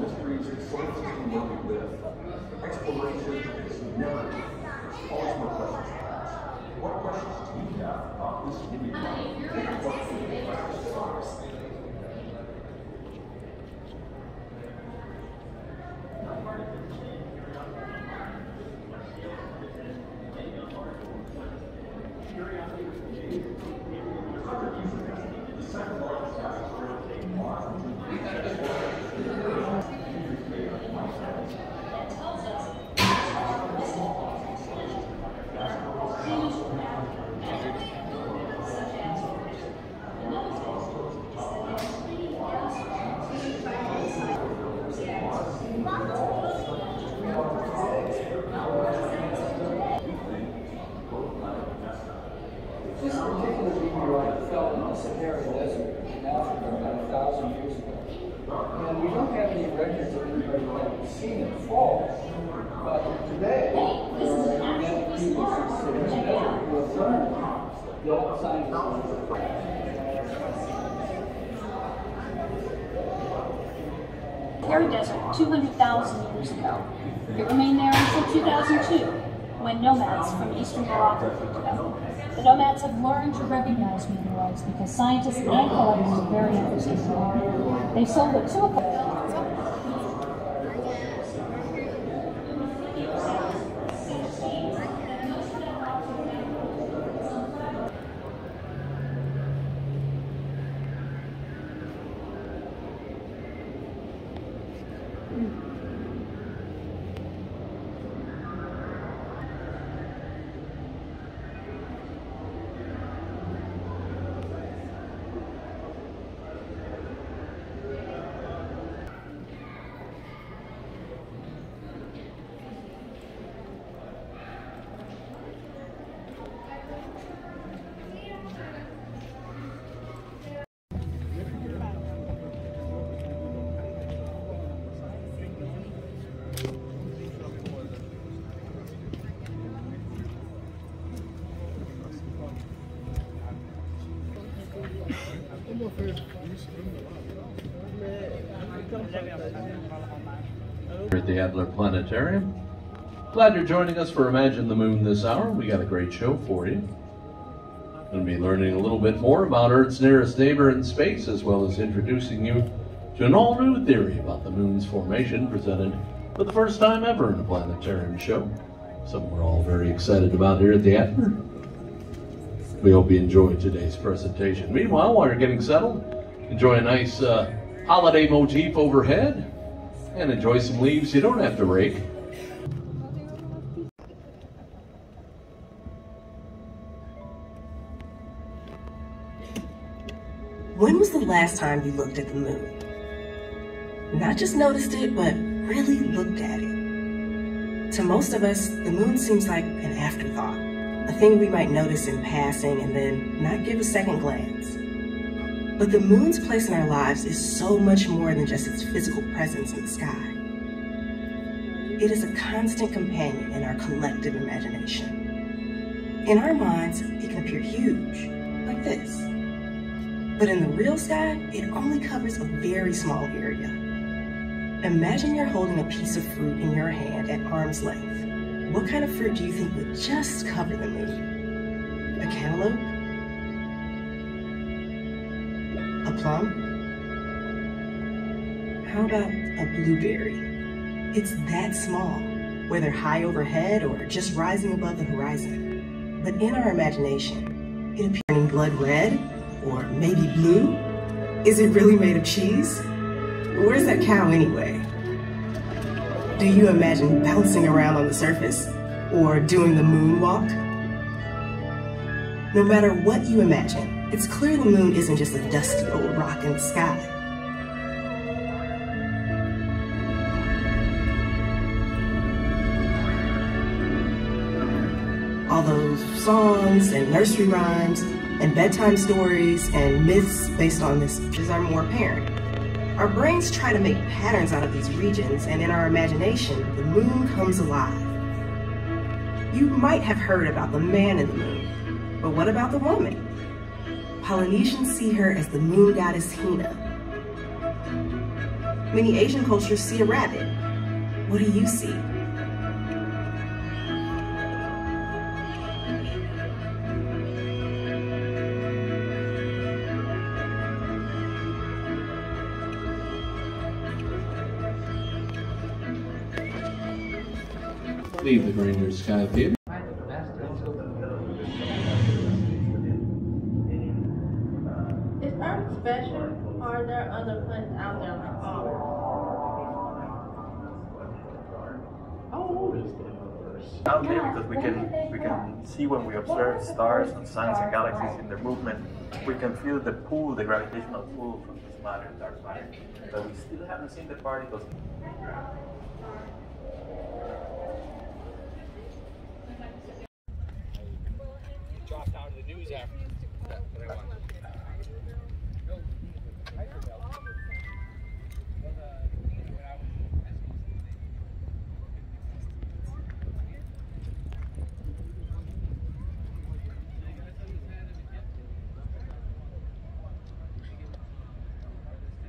mysteries and where we live. Exploration is never always more questions. What questions do you have about this unique life? What questions to ask? This particular meteorite fell in the Sahara Desert in Africa about a thousand years ago. And we don't have any records of anybody having seen it fall. But today, are uh, genetic people the Desert who have learned that scientists Sahara Desert 200,000 years ago. It remained there until 2002, when nomads from eastern Morocco it up. The nomads have learned to recognize meteorites because scientists and collectors are very interested in them. They sold it to a at the Adler Planetarium. Glad you're joining us for Imagine the Moon this hour. We got a great show for you. Going to be learning a little bit more about Earth's nearest neighbor in space, as well as introducing you to an all-new theory about the moon's formation presented for the first time ever in a planetarium show. Something we're all very excited about here at the Adler. We hope you enjoyed today's presentation. Meanwhile, while you're getting settled, enjoy a nice uh, holiday motif overhead and enjoy some leaves you don't have to rake. When was the last time you looked at the moon? Not just noticed it, but really looked at it. To most of us, the moon seems like an afterthought, a thing we might notice in passing and then not give a second glance. But the moon's place in our lives is so much more than just its physical presence in the sky. It is a constant companion in our collective imagination. In our minds, it can appear huge, like this. But in the real sky, it only covers a very small area. Imagine you're holding a piece of fruit in your hand at arm's length. What kind of fruit do you think would just cover the moon? A cantaloupe? A plum? How about a blueberry? It's that small, whether high overhead or just rising above the horizon. But in our imagination, it appears turning blood red or maybe blue. Is it really made of cheese? Where's that cow anyway? Do you imagine bouncing around on the surface or doing the moonwalk? No matter what you imagine, it's clear the moon isn't just a dusty old rock in the sky. All those songs and nursery rhymes and bedtime stories and myths based on this are more apparent. Our brains try to make patterns out of these regions, and in our imagination, the moon comes alive. You might have heard about the man in the moon, But what about the woman? Polynesians see her as the moon goddess Hina. Many Asian cultures see a rabbit. What do you see? Leave the Grainger Sky Theater. Is Earth special, or are there other planets out there like ours? out there because we can we can see when we observe stars and suns and galaxies in their movement, we can feel the pull, the gravitational pull from this matter, dark matter. But we still haven't seen the particles. Dropped out of the news after that, that I wanted.